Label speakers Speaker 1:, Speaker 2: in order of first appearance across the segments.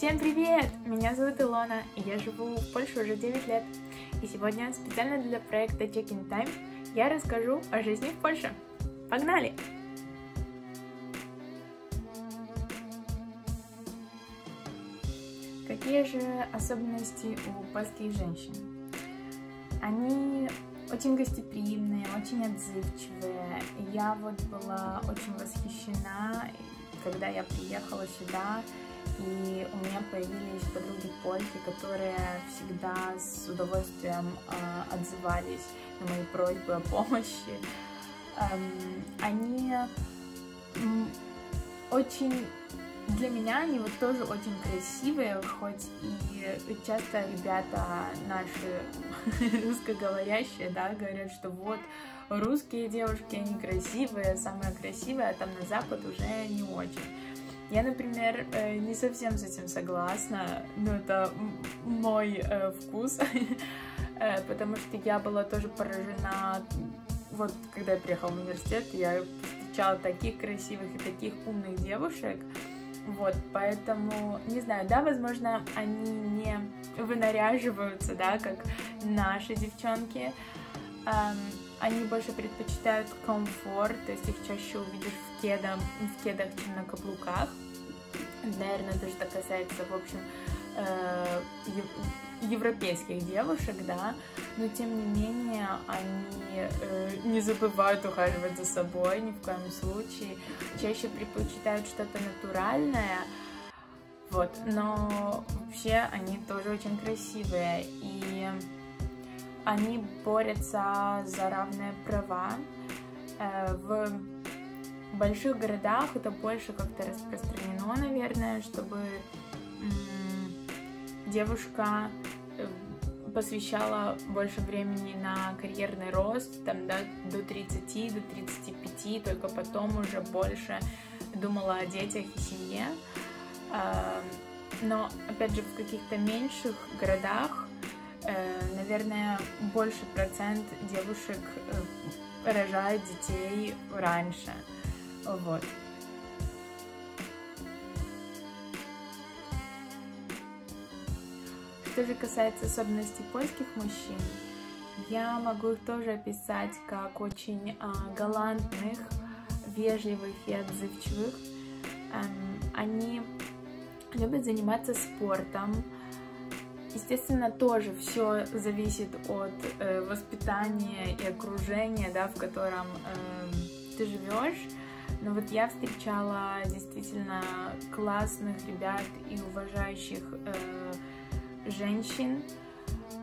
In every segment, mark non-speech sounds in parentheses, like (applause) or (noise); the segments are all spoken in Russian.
Speaker 1: Всем привет! Меня зовут Илона, и я живу в Польше уже 9 лет. И сегодня специально для проекта Check-in Time я расскажу о жизни в Польше. Погнали! Какие же особенности у польских женщин? Они очень гостеприимные, очень отзывчивые. Я вот была очень восхищена, когда я приехала сюда, и у меня появились подруги польки, которые всегда с удовольствием э, отзывались на мои просьбы о помощи. Эм, они очень для меня они вот тоже очень красивые, хоть и часто ребята наши (laughs) русскоговорящие, да, говорят, что вот русские девушки, они красивые, самые красивые, а там на Запад уже не очень. Я, например, э, не совсем с этим согласна, но это мой э, вкус, (laughs) э, потому что я была тоже поражена, вот когда я приехала в университет, я встречала таких красивых и таких умных девушек, вот, поэтому, не знаю, да, возможно, они не вынаряживаются, да, как наши девчонки, они больше предпочитают комфорт, то есть их чаще увидишь в, кедах, в кедах, чем на каблуках. Наверное, тоже это касается, в общем, э, европейских девушек, да, но тем не менее они э, не забывают ухаживать за собой ни в коем случае, чаще предпочитают что-то натуральное, вот, но вообще они тоже очень красивые, и они борются за равные права. Э, в больших городах это больше как-то распространено, наверное, чтобы девушка э, посвящала больше времени на карьерный рост, там, да, до 30, до 35, только потом уже больше думала о детях и семье. Э, но, опять же, в каких-то меньших городах наверное, больше процент девушек э, рожает детей раньше. Вот. Что же касается особенностей польских мужчин, я могу их тоже описать как очень а, галантных, вежливых и отзывчивых. Эм, они любят заниматься спортом, Естественно, тоже все зависит от э, воспитания и окружения, да, в котором э, ты живешь. Но вот я встречала действительно классных ребят и уважающих э, женщин,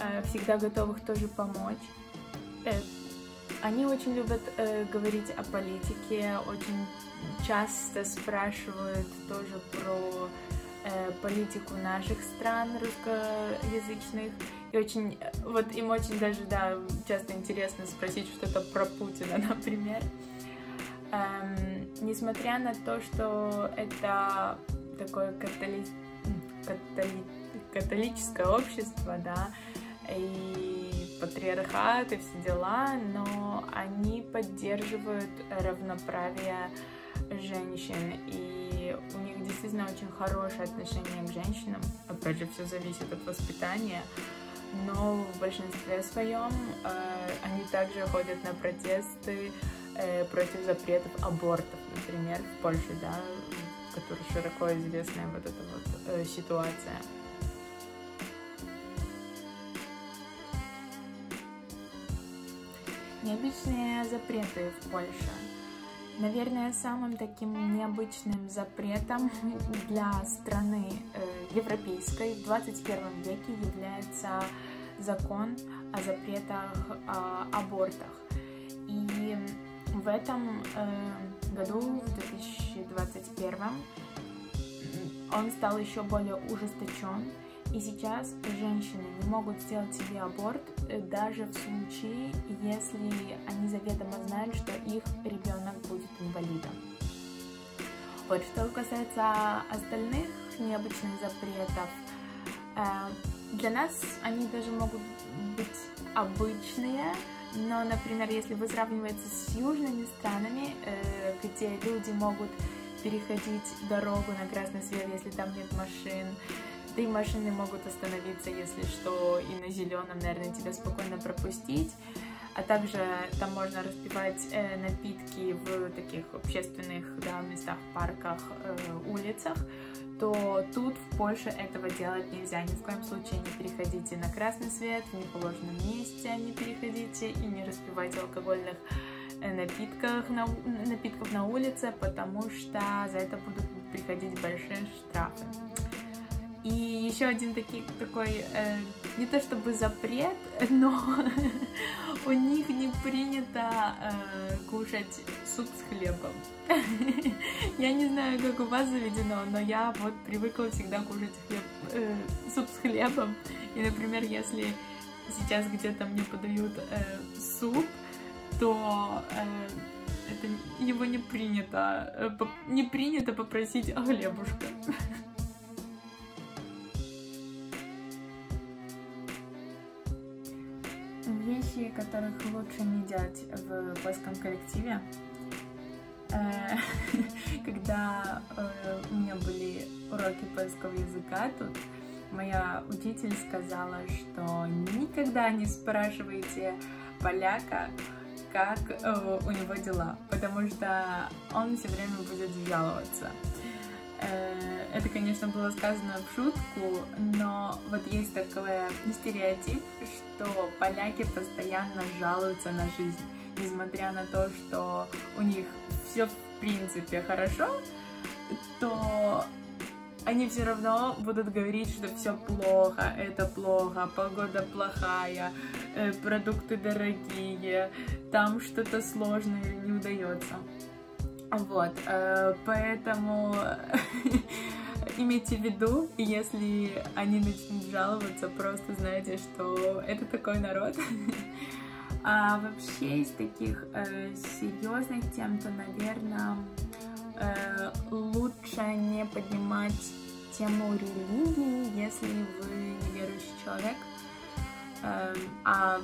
Speaker 1: э, всегда готовых тоже помочь. Э, они очень любят э, говорить о политике, очень часто спрашивают тоже про политику наших стран русскоязычных. И очень, вот им очень даже, да, часто интересно спросить что-то про Путина, (laughs) например. Эм, несмотря на то, что это такое католи... Католи... католическое общество, да, и патриархат и все дела, но они поддерживают равноправие женщин, и у них действительно очень хорошее отношение к женщинам. Опять же, все зависит от воспитания, но в большинстве своем э, они также ходят на протесты э, против запретов абортов, например, в Польше, да, в которой широко известная вот эта вот э, ситуация. Необычные запреты в Польше. Наверное, самым таким необычным запретом (laughs) для страны э, европейской в 21 веке является закон о запретах о абортах. И в этом э, году, в 2021, он стал еще более ужесточен и сейчас женщины не могут сделать себе аборт э, даже в случае, если они заведомо знают, что их ребенок будет инвалидом. Вот что касается остальных необычных запретов, э, для нас они даже могут быть обычные, но, например, если вы сравниваете с южными странами, э, где люди могут переходить дорогу на красный свет, если там нет машин, Да и машины могут остановиться, если что, и на зеленом, наверное, тебя спокойно пропустить. А также там можно распивать э, напитки в таких общественных да, местах, парках, э, улицах то тут в Польше этого делать нельзя. Ни в коем случае не переходите на красный свет, в неположенном месте не переходите и не распивайте алкогольных э, напитках на, напитков на улице, потому что за это будут приходить большие штрафы. И еще один таки, такой, э, не то чтобы запрет, но (laughs) у них не принято э, кушать суп с хлебом. (laughs) я не знаю, как у вас заведено, но я вот привыкла всегда кушать хлеб, э, суп с хлебом. И, например, если сейчас где-то мне подают э, суп, то э, это его не принято, э, не принято попросить о хлебушка. (laughs) вещи, которых лучше не делать в польском коллективе. Э, (laughs) когда э, у меня были уроки польского языка тут, моя учитель сказала, что никогда не спрашивайте поляка, как э, у него дела, потому что он все время будет жаловаться. Это, конечно, было сказано в шутку, но вот есть такой стереотип, что поляки постоянно жалуются на жизнь, несмотря на то, что у них все в принципе хорошо, то они все равно будут говорить, что все плохо, это плохо, погода плохая, э, продукты дорогие, там что-то сложное не удается. Вот, э, поэтому (laughs) имейте в виду, если они начнут жаловаться, просто знайте, что это такой народ. (laughs) А вообще из таких э, серьезных тем, то, наверное, э, лучше не поднимать тему религии, если вы неверующий человек, а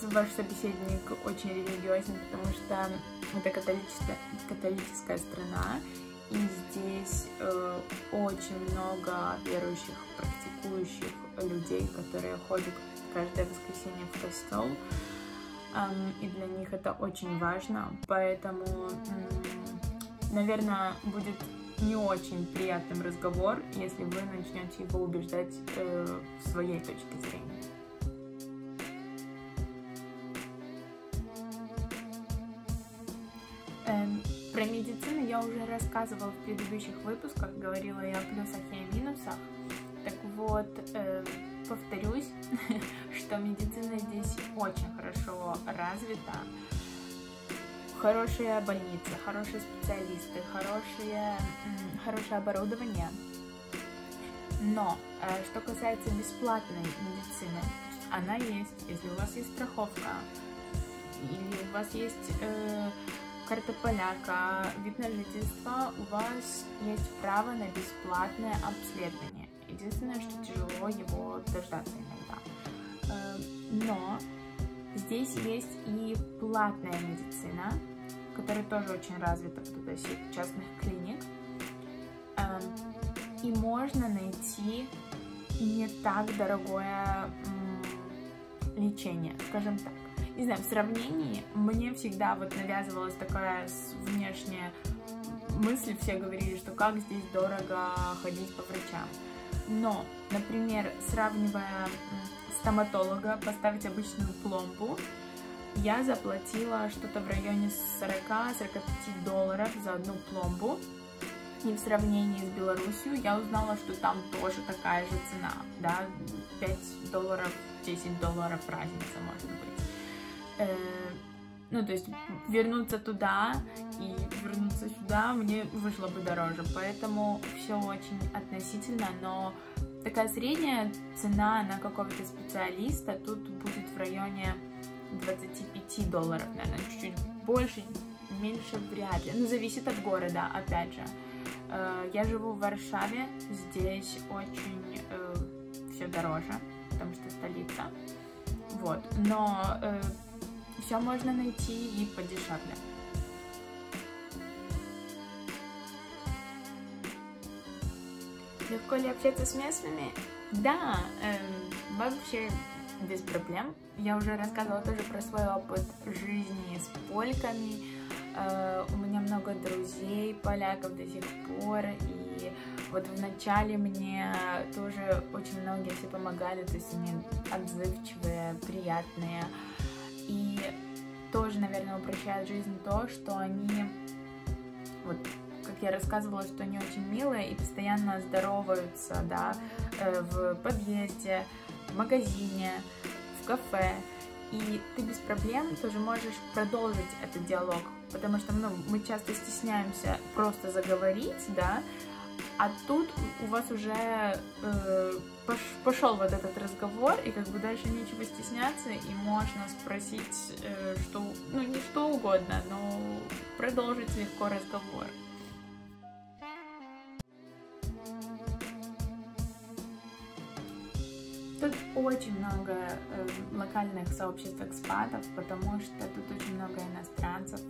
Speaker 1: ваш собеседник очень религиозен, потому что это католическая, католическая страна, и здесь э, очень много верующих, практикующих людей, которые ходят каждое воскресенье в костел, эм, и для них это очень важно, поэтому, эм, наверное, будет не очень приятным разговор, если вы начнете его убеждать э, в своей точке зрения. Рассказывала в предыдущих выпусках, говорила я о плюсах и о минусах. Так вот, э, повторюсь, (laughs) что медицина здесь очень хорошо развита. Хорошая больница, хорошие специалисты, хорошее, хорошее оборудование. Но э, что касается бесплатной медицины, она есть, если у вас есть страховка, или у вас есть э, карта поляка, вид на жительство, у вас есть право на бесплатное обследование. Единственное, что тяжело его дождаться иногда. Э, но здесь есть и платная медицина, которая тоже очень развита в туда частных клиник. Э, и можно найти не так дорогое лечение, скажем так не знаю, в сравнении мне всегда вот навязывалась такая внешняя мысль, все говорили, что как здесь дорого ходить по врачам. Но, например, сравнивая стоматолога, поставить обычную пломбу, я заплатила что-то в районе 40-45 долларов за одну пломбу. И в сравнении с Беларусью я узнала, что там тоже такая же цена, да, 5 долларов, 10 долларов разница может быть ну, то есть вернуться туда и вернуться сюда мне вышло бы дороже, поэтому все очень относительно, но такая средняя цена на какого-то специалиста тут будет в районе 25 долларов, наверное, чуть-чуть больше, меньше вряд ли, ну, зависит от города, опять же. Э, я живу в Варшаве, здесь очень э, все дороже, потому что столица, вот, но э, все можно найти и подешевле. легко ли общаться с местными? Да, эм, вообще без проблем. Я уже рассказывала тоже про свой опыт жизни с польками. Э, у меня много друзей поляков до сих пор, и вот в начале мне тоже очень многие все помогали, то есть они отзывчивые, приятные. И тоже, наверное, упрощает жизнь то, что они, вот как я рассказывала, что они очень милые и постоянно здороваются, да, э, в подъезде, в магазине, в кафе. И ты без проблем тоже можешь продолжить этот диалог, потому что ну, мы часто стесняемся просто заговорить, да, а тут у вас уже э, пош, пошел вот этот разговор, и как бы дальше нечего стесняться, и можно спросить, э, что, ну не что угодно, но продолжить легко разговор. Тут очень много э, локальных сообществ экспатов, потому что тут очень много иностранцев,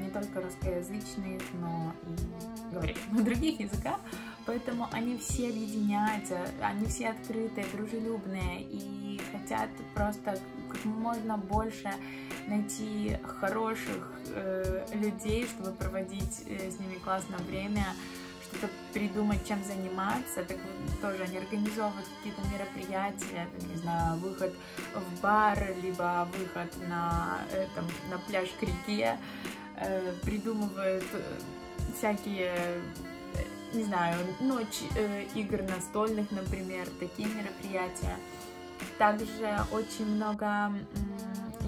Speaker 1: не только русскоязычных, но и говорящих (laughs) на других языках. Поэтому они все объединяются, они все открытые, дружелюбные и хотят просто как можно больше найти хороших э, людей, чтобы проводить э, с ними классное время что-то придумать, чем заниматься, так тоже они организовывают какие-то мероприятия, не знаю, выход в бар, либо выход на, этом, на пляж к реке, э, придумывают э, всякие, э, не знаю, ночь игр настольных, например, такие мероприятия. Также очень много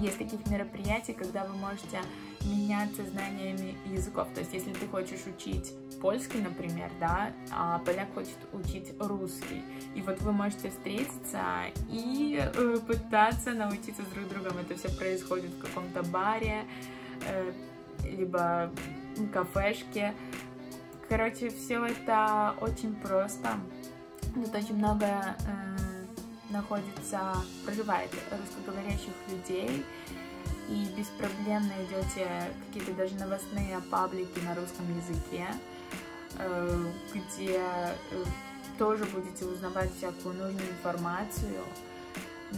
Speaker 1: есть таких мероприятий, когда вы можете меняться знаниями языков. То есть, если ты хочешь учить польский, например, да, а поляк хочет учить русский, и вот вы можете встретиться и пытаться научиться друг другом. Это все происходит в каком-то баре, либо кафешке. Короче, все это очень просто. Тут очень много э, находится, проживает русскоговорящих людей, и беспроблемно идете какие-то даже новостные паблики на русском языке, э, где э, тоже будете узнавать всякую нужную информацию.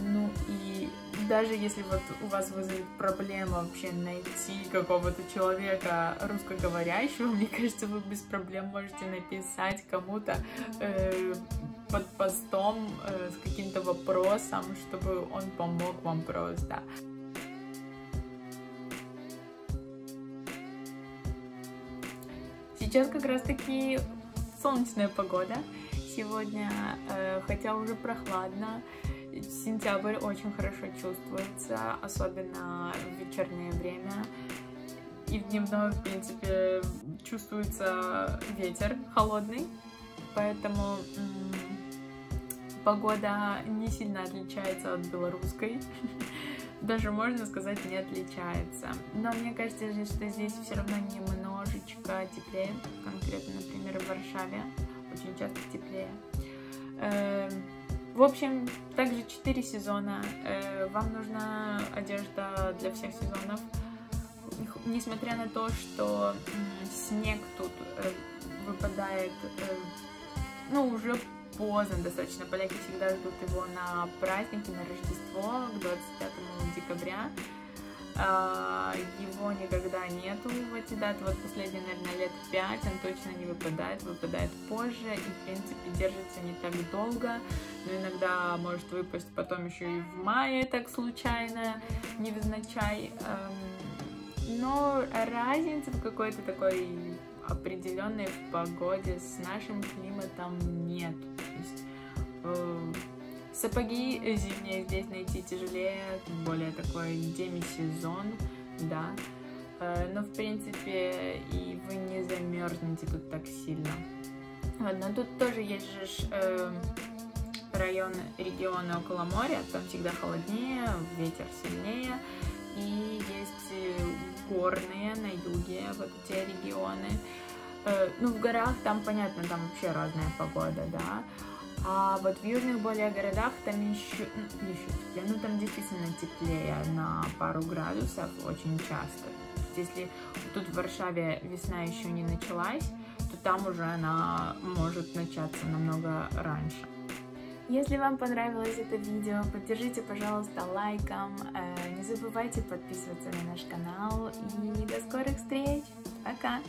Speaker 1: Ну и даже если вот у вас вызовет проблема вообще найти какого-то человека русскоговорящего, (laughs) мне кажется, вы без проблем можете написать кому-то э, под постом э, с каким-то вопросом, чтобы он помог вам просто. Сейчас как раз таки солнечная погода. Сегодня, э, хотя уже прохладно, сентябрь очень хорошо чувствуется, особенно в вечернее время. И в дневное, в принципе, чувствуется ветер холодный, поэтому погода не сильно отличается от белорусской. (laughs) даже можно сказать не отличается. Но мне кажется, что здесь все равно немножечко теплее, конкретно, например, в Варшаве очень часто теплее. В общем, также 4 сезона. Э, вам нужна одежда для всех сезонов. Несмотря на то, что снег тут э, выпадает, э, ну, уже поздно достаточно. Поляки всегда ждут его на праздники, на Рождество, к 25 декабря. А, его никогда нету в эти даты. Вот последние, наверное, лет 5 он точно не выпадает, выпадает позже и, в принципе, держится не так долго. Но иногда может выпасть потом еще и в мае так случайно, невзначай. Эм, но разницы в какой-то такой определенной в погоде с нашим климатом нет. То есть, э, сапоги зимние здесь найти тяжелее, более такой демисезон, да. Э, но в принципе и вы не замерзнете тут так сильно. Но тут тоже есть же э, район, регионы около моря, там всегда холоднее, ветер сильнее, и есть э, горные на юге, вот те регионы. Э, ну, в горах там, понятно, там вообще разная погода, да. А вот в южных более городах там еще, ну, еще теплее, ну там действительно теплее на пару градусов очень часто. Если тут в Варшаве весна еще не началась, что там уже она может начаться намного раньше. Если вам понравилось это видео, поддержите, пожалуйста, лайком. Э, не забывайте подписываться на наш канал. И до скорых встреч. Пока!